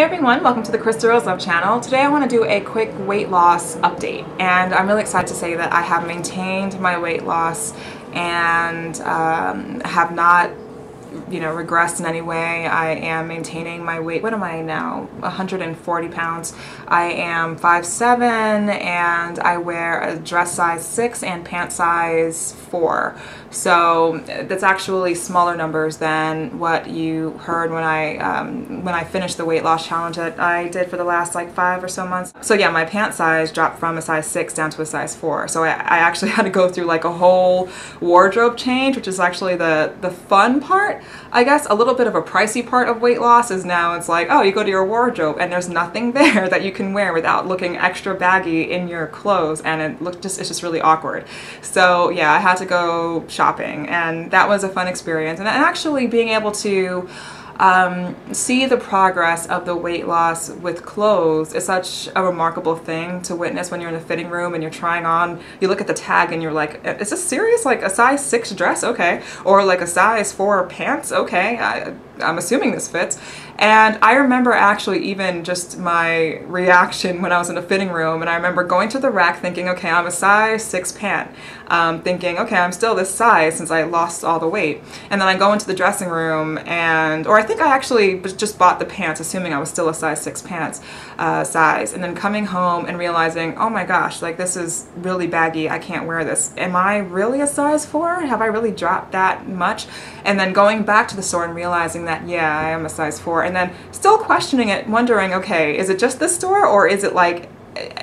Hey everyone, welcome to the Krista Rose Love channel. Today I want to do a quick weight loss update and I'm really excited to say that I have maintained my weight loss and um, have not you know, regressed in any way. I am maintaining my weight. What am I now? 140 pounds. I am 5'7", and I wear a dress size 6 and pant size 4. So that's actually smaller numbers than what you heard when I um, when I finished the weight loss challenge that I did for the last like five or so months. So yeah, my pant size dropped from a size 6 down to a size 4. So I, I actually had to go through like a whole wardrobe change, which is actually the, the fun part. I guess a little bit of a pricey part of weight loss is now it's like, oh, you go to your wardrobe and there's nothing there that you can wear without looking extra baggy in your clothes and it look just it's just really awkward. So yeah, I had to go shopping and that was a fun experience and actually being able to um, see the progress of the weight loss with clothes is such a remarkable thing to witness when you're in the fitting room and you're trying on, you look at the tag and you're like, is this serious? Like a size six dress? Okay. Or like a size four pants? Okay. I, I'm assuming this fits. And I remember actually even just my reaction when I was in a fitting room and I remember going to the rack thinking, okay, I'm a size six pant. Um, thinking, okay, I'm still this size since I lost all the weight. And then I go into the dressing room and, or I think I actually just bought the pants assuming I was still a size six pants uh, size. And then coming home and realizing, oh my gosh, like this is really baggy. I can't wear this. Am I really a size four? Have I really dropped that much? And then going back to the store and realizing that, yeah, I am a size four and then still questioning it, wondering, okay, is it just this store or is it like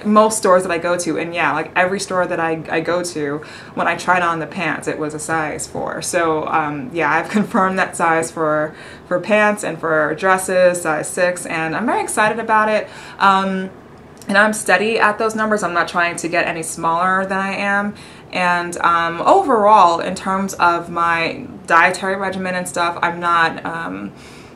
most stores that I go to and yeah like every store that I, I go to when I tried on the pants it was a size 4 so um, yeah I've confirmed that size for for pants and for dresses size 6 and I'm very excited about it. Um, and I'm steady at those numbers. I'm not trying to get any smaller than I am. And um, overall in terms of my dietary regimen and stuff I'm not um,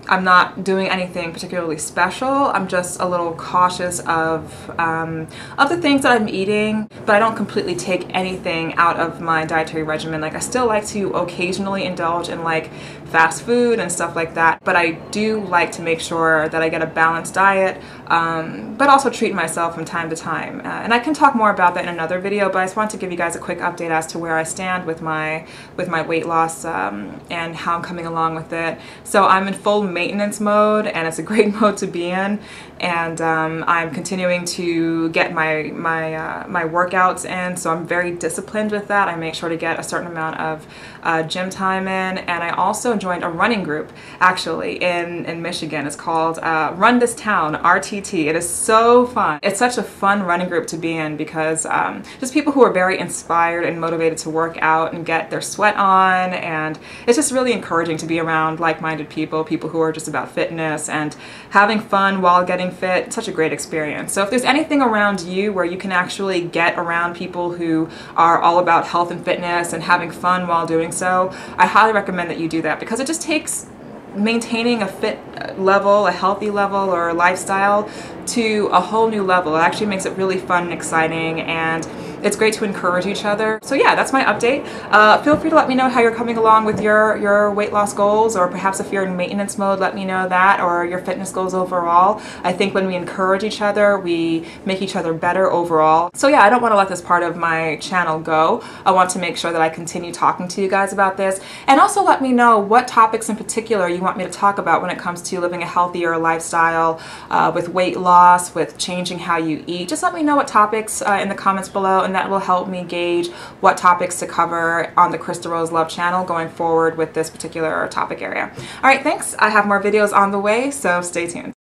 I'm not doing anything particularly special. I'm just a little cautious of, um, of the things that I'm eating, but I don't completely take anything out of my dietary regimen. Like I still like to occasionally indulge in like fast food and stuff like that, but I do like to make sure that I get a balanced diet, um, but also treat myself from time to time. Uh, and I can talk more about that in another video, but I just want to give you guys a quick update as to where I stand with my, with my weight loss um, and how I'm coming along with it. So I'm in full maintenance mode and it's a great mode to be in. And um, I'm continuing to get my my uh, my workouts in so I'm very disciplined with that. I make sure to get a certain amount of uh, gym time in. And I also joined a running group actually in in Michigan. It's called uh, Run This Town RTT it is so fun. It's such a fun running group to be in because um, just people who are very inspired and motivated to work out and get their sweat on. And it's just really encouraging to be around like-minded people people who just about fitness and having fun while getting fit. such a great experience. So if there's anything around you where you can actually get around people who are all about health and fitness and having fun while doing so, I highly recommend that you do that because it just takes maintaining a fit level, a healthy level or a lifestyle to a whole new level. It actually makes it really fun and exciting and it's great to encourage each other. So yeah, that's my update. Uh, feel free to let me know how you're coming along with your, your weight loss goals or perhaps if you're in maintenance mode, let me know that or your fitness goals overall. I think when we encourage each other, we make each other better overall. So yeah, I don't want to let this part of my channel go. I want to make sure that I continue talking to you guys about this and also let me know what topics in particular you want me to talk about when it comes to living a healthier lifestyle uh, with weight loss, with changing how you eat. Just let me know what topics uh, in the comments below and that will help me gauge what topics to cover on the Krista Rose Love channel going forward with this particular topic area. All right, thanks. I have more videos on the way, so stay tuned.